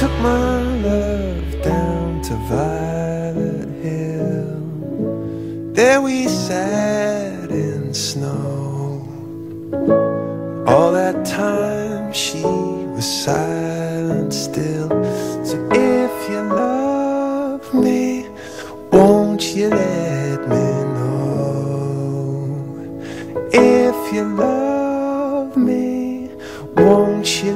took my love down to Violet Hill. There we sat in snow. All that time she was silent still. So if you love me, won't you let me know? If you love me, won't you